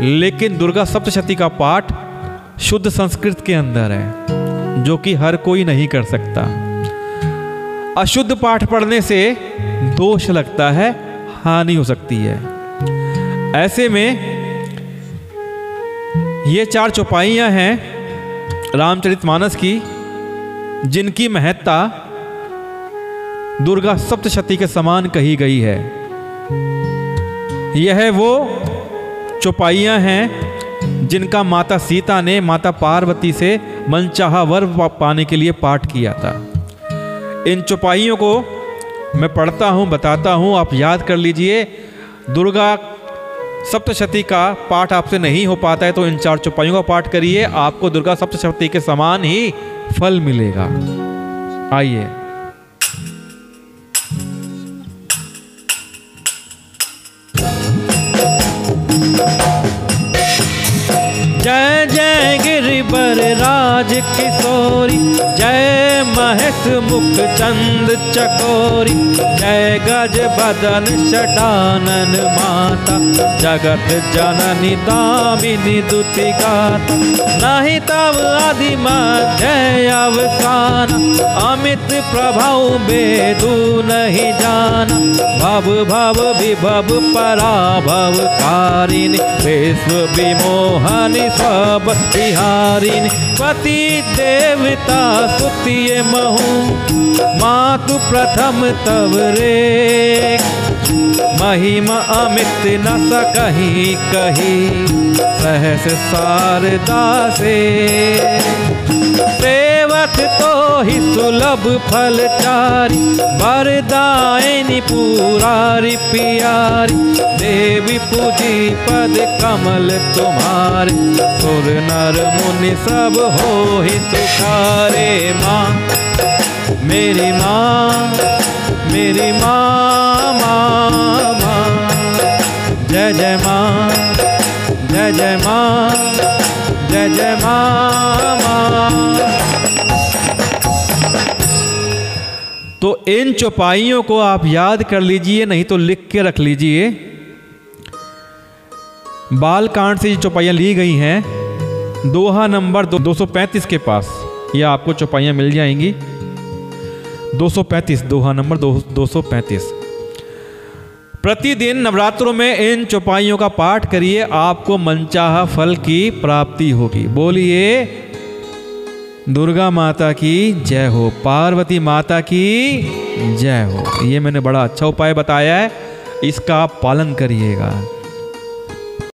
लेकिन दुर्गा सप्तशती का पाठ शुद्ध संस्कृत के अंदर है, जो कि हर कोई नहीं कर सकता। अशुद्ध पाठ पढ़ने से दोष लगता है, हानि हो सकती है। ऐसे में ये चार चौपाइयाँ हैं रामचरितमानस की, जिनकी महत्ता दुर्गा सप्तशती के समान कही गई है। यह वो चौपाइयाँ हैं, जिनका माता सीता ने, माता पार्वती से मनचाहा वर पाने के लिए पाठ किया था। इन चौपाइयों को मैं पढ़ता हूँ, बताता हूँ, आप याद कर लीजिए। दुर्गा सप्तशती का पाठ आपसे नहीं हो पाता है तो इन चार चौपाइयों का पाठ करिए। आपको दुर्गा सप्तशती के समान ही फल मिलेगा। आइए। जय जय गिरिबर राज किशोरी, जय महेश मुख चंद चकोरी, जय गज बदन शटानन माता, जगत जननी दामिनी दुति नहीं तब आदि जय अवसान, अमित प्रभाव बेदू नहीं जाना भव भव विभव पराभव कारिणी विश्व विमोहनी सब बिहारिणी पति देवता सुतिय महू मातु प्रथम तव रे। महिमा अमित न सकही कही सहस शारदा से सेवत तो ही सुलभ फल चारी वरदायनी पुरारी प्यारी। देवी पूजी पद कमल तुम्हारे, सुर नर मुनि सब हो ही सुखारे माँ। मेरी माँ मेरी माँ माँ माँ। जय जय माँ, जय जय माँ, जय जय माँ। तो इन चौपाइयों को आप याद कर लीजिए नहीं तो लिख के रख लीजिए। बाल कांड से चौपाइयाँ ली गई हैं। दोहा नंबर दो, 235 के पास ये आपको चौपाइयाँ मिल जाएँगी। 235 दोहा नंबर दो, 235 प्रतिदिन नवरात्रों में इन चौपाइयों का पाठ करिए आपको मनचाहा फल की प्राप्ति होगी। बोलिए दुर्गा माता की जय हो। पार्वती माता की जय हो। ये मैंने बड़ा अच्छा उपाय बताया है। इसका आप पालन करिएगा।